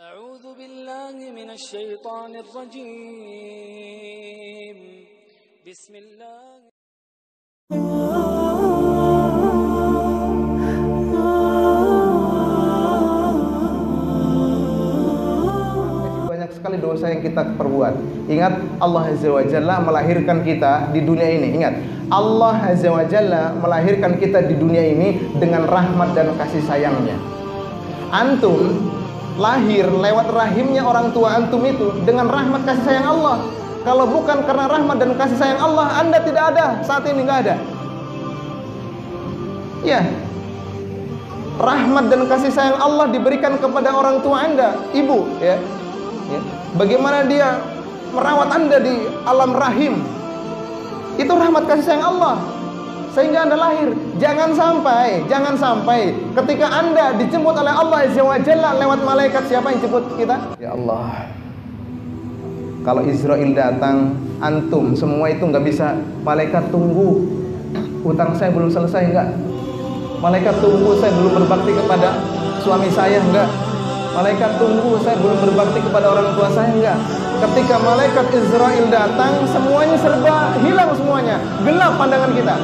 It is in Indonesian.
أعوذ بالله من الشيطان الرجيم بسم الله banyak sekali dosa yang kita perbuat. Ingat Allah Azza wa Jalla melahirkan kita di dunia ini. Ingat, Allah Azza wa Jalla melahirkan kita di dunia ini dengan rahmat dan kasih sayangnya. Antum lahir lewat rahimnya orang tua antum itu dengan rahmat kasih sayang Allah. Kalau bukan karena rahmat dan kasih sayang Allah, Anda tidak ada saat ini nggak ada. Ya, rahmat dan kasih sayang Allah diberikan kepada orang tua Anda, ibu, ya. ya. Bagaimana dia merawat Anda di alam rahim? Itu rahmat kasih sayang Allah. Sehingga Anda lahir. Jangan sampai, jangan sampai ketika Anda dijemput oleh Allah Azza wa lewat malaikat siapa yang jemput kita? Ya Allah. Kalau Israel datang, antum semua itu nggak bisa. Malaikat tunggu. Utang saya belum selesai enggak? Malaikat tunggu saya belum berbakti kepada suami saya enggak? Malaikat tunggu saya belum berbakti kepada orang tua saya enggak? Ketika malaikat Israel datang, semuanya serba hilang semuanya. Gelap pandangan kita.